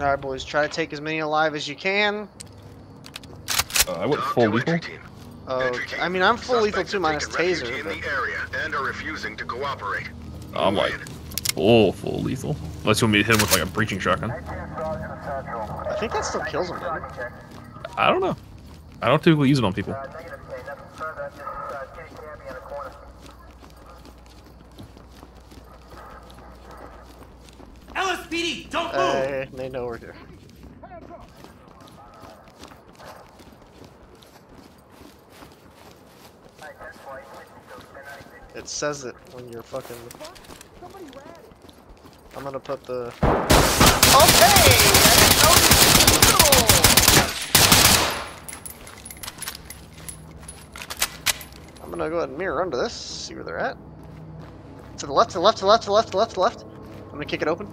Alright, boys, try to take as many alive as you can. Uh, I went full lethal. Oh, Entry. I mean, I'm full lethal too, minus taser. in But... the area and are refusing to cooperate. I'm like full, full lethal. Unless you want me to hit him with like a breaching shotgun. I think that still kills him, man. I don't know. I don't typically use it on people. LSPD, don't uh, move! Hey, they know we're here. It says it when you're fucking. I'm gonna put the. Okay! I didn't know this was I'm gonna go ahead and mirror under this, see where they're at. To the left, to the left, to the left, to the left, to the left, to the left. I'm gonna kick it open.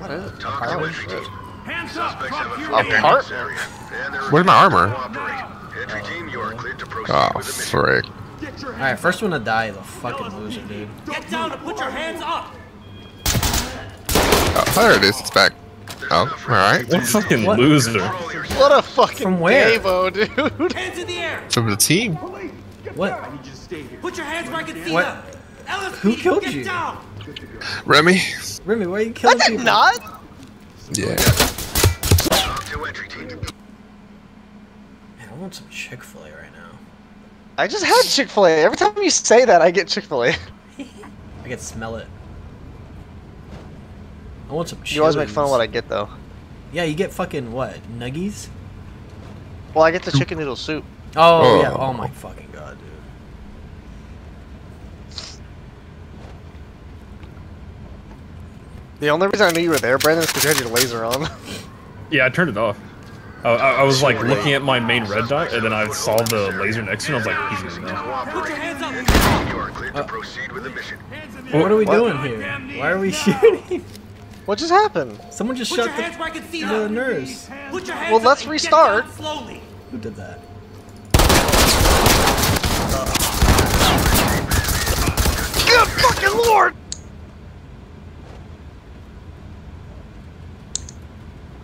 Apart? this area, and they're Where's my to armor? cooperate. Entry team, you are cleared to proceed Oh, with the frick. Alright, first one to die is a fucking loser, dude. Get down and put your hands up! Oh, there it is. It's back. Oh, alright. What a fucking What? loser. What a fucking From where? Davo, dude. Hands in the air! From the team. What? Put your hands where I can see What? them! LSPD, Who killed get you? down! Remy? Remy, why are you I killing did people? not. Yeah. TOC entry team. Man, I want some Chick Fil A right now. I just had Chick Fil A. Every time you say that, I get Chick Fil A. I can smell it. I want some. You always make fun of what I get, though. Yeah, you get fucking what? Nuggies? Well, I get the chicken noodle soup. Oh, Oh. yeah. Oh my fucking god, dude. The only reason I knew you were there, Brandon, is because you had your laser on. Yeah, I turned it off. I, I, I was like looking at my main red dot, and then I saw the laser next to me. and I was like, he's gonna know. Put your hands up! Entry team, you are cleared Uh, to proceed with the mission. Hands in the What, are we what? doing here? Why are we shooting? what just happened? Someone just Put shot your hands the, where I can see the nurse. Put your hands Well, let's restart. slowly! Who did that?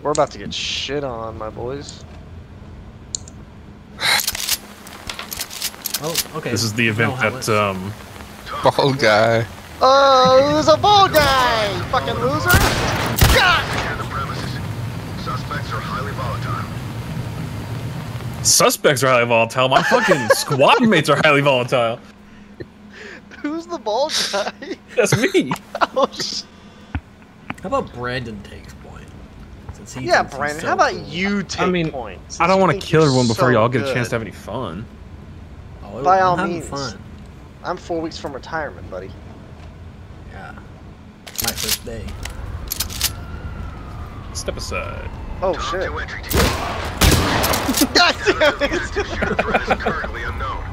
We're about to get shit on, my boys. Oh, okay. This is the event helmets. that um, Ball guy. Oh, who's a ball guy? you Fucking loser! God! The premises. Suspects are highly volatile. suspects are highly volatile. My fucking squad mates are highly volatile. Who's the ball guy? That's me. oh, sh- How about Brandon takes point? Since he yeah, Brandon. so how about cool. you take mean, points? I don't want to kill everyone before so y'all get a chance to have any fun. Oh, By I'm all means. fun. I'm four weeks from retirement, buddy. Yeah. My first day. Step aside. Oh TOC shit! to entry team. God damn it! Your currently unknown.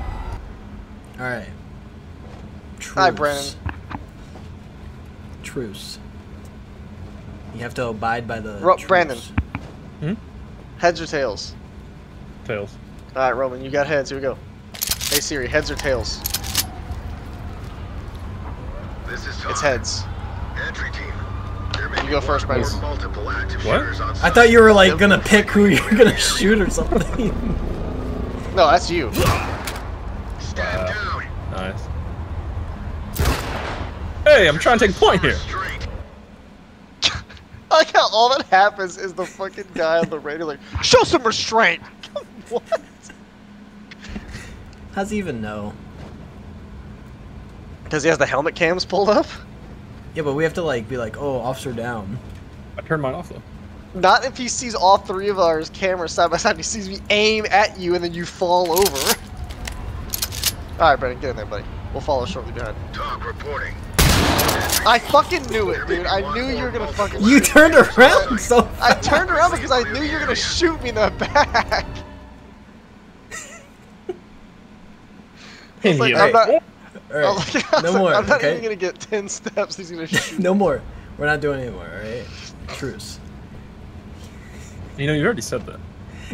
Alright. Truce. Hi, Brandon. Truce. You have to abide by the. Ro- Brandon. Hmm? Heads or tails? Tails. All right, Roman, you got heads. Here we go. Hey Siri, heads or tails? This is It's heads. Entry team. You go first, or Brandon. multiple What? I thought you were like gonna pick who you're gonna shoot or something. No, that's you. Stand down. Nice. Hey, I'm trying to take a point here. Restraint. I like how all that happens is the fucking guy on the radio like, show some restraint. what? How's he even know? Because he has the helmet cams pulled up. Yeah, but we have to like be like, oh, officer down. I turned mine off though. Not if he sees all three of our cameras side by side. He sees me aim at you and then you fall over. All right, Brennan, get in there, buddy. We'll follow shortly behind. Talk reporting. I fucking knew it, dude. I knew you were gonna fucking. You turned around so I turned around because I knew you were gonna shoot me in the back. Like, Yeah. I'm not, All I'm, like, I was No like, more. I'm not okay. even gonna get 10 steps. He's gonna shoot. No more. We're not doing anymore. All right. Truce. You know, you already said that.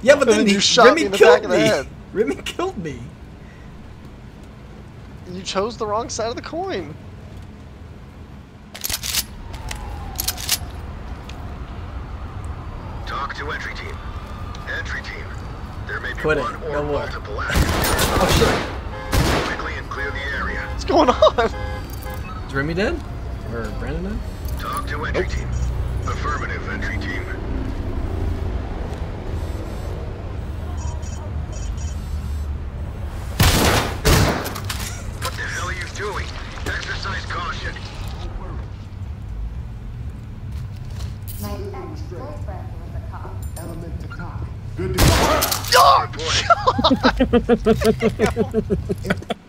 Yeah, but And then then he, you shot Remy me in the killed back of the me. head. Remy killed me. You chose the wrong side of the coin. TOC to entry team. Entry team. There may be Quit it. one or No more. multiple active Oh shit. quickly and clear the area. What's going on? Is Remy dead? Or Brandon dead? TOC to entry oh. team. Affirmative, entry team. What the hell are you doing? Exercise caution. My ex-boyfriend was a cop. Good boy.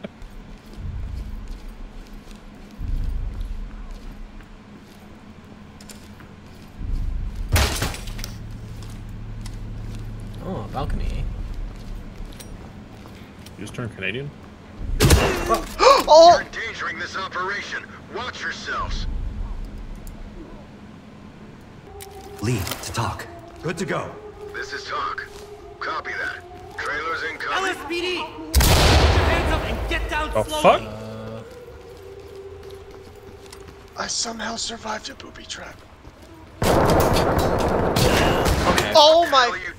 Oh, balcony. You just turned Canadian? Oh! You're endangering this operation. Watch yourselves. Lead to TOC. Good to go. This is TOC. Copy that. Trailers incoming. LSPD! Put your hands up and get down Oh, slowly. fuck? I somehow survived a booby trap. Okay. Oh What the hell my are you